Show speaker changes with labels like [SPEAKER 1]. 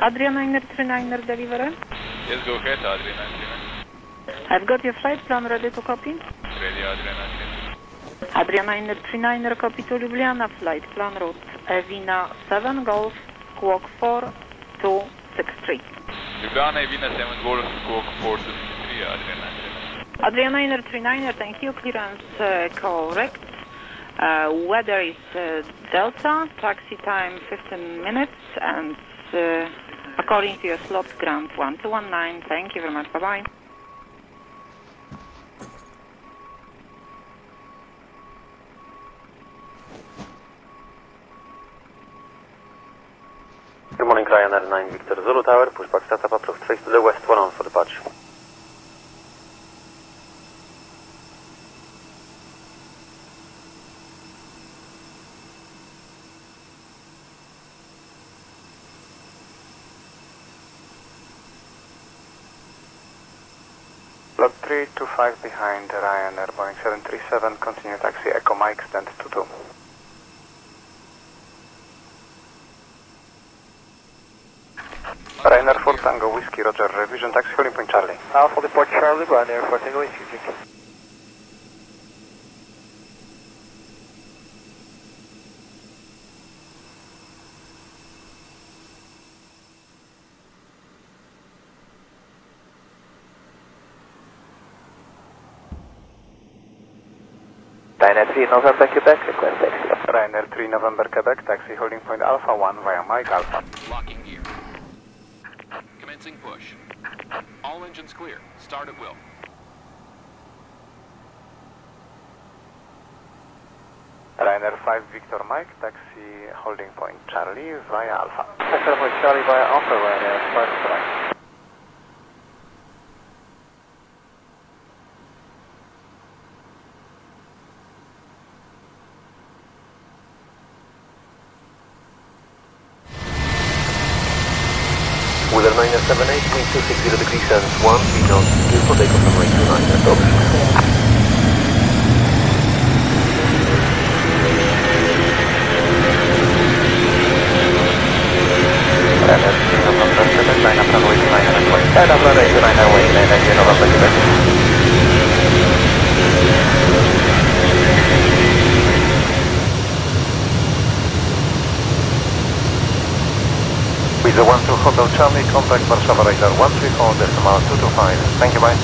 [SPEAKER 1] Adria 939 delivery.
[SPEAKER 2] Yes, go ahead, Adria 939.
[SPEAKER 1] I've got your flight plan ready to copy.
[SPEAKER 2] Ready, Adria 939.
[SPEAKER 1] Adria 939 copy to Ljubljana, flight plan route Evina 7 Golf, squawk 4263.
[SPEAKER 2] Ljubljana, Evina 7 Golf, squawk 4263, Adria 939.
[SPEAKER 1] Adria 939, thank you, clearance uh, correct. Uh, weather is uh, Delta, taxi time 15 minutes, and uh, according to your slot, ground 1219. Thank you very much, bye-bye.
[SPEAKER 3] Good morning, Ryanair 9 Victor Zulu Tower, pushback startup approach face to the west, one on for departure.
[SPEAKER 4] Log 325 behind Ryanair, Boeing 737, continue taxi Echo Mike, stand 22. Ryanair 4 Tango Whiskey, Roger, revision taxi, holding point Charlie.
[SPEAKER 5] Alpha Deport Charlie, Ryanair 4 Tango Whiskey, thank you. Ryanair 3 November Quebec, request taxi.
[SPEAKER 4] Ryanair 3 November Quebec, taxi holding point Alpha 1 via Mike Alpha.
[SPEAKER 6] Locking gear. Commencing push. All engines clear. Start at will.
[SPEAKER 4] Ryanair 5 Victor Mike, taxi holding point Charlie via Alpha.
[SPEAKER 5] Taxi holding Point Charlie via Alpha, Ryanair 5 Quebec.
[SPEAKER 3] Wheeler 978, wind 260 degrees sense 1, feet on, due for takeoff from range 29 at Oaks.
[SPEAKER 4] Ryanair 3 November Quebec, line up runway 29 and point. Line up runway 29 and wait, line up November Quebec.
[SPEAKER 3] With the 12 Hotel Charlie, contact Warszawa Radar 134 decimal 225. Thank you, bye.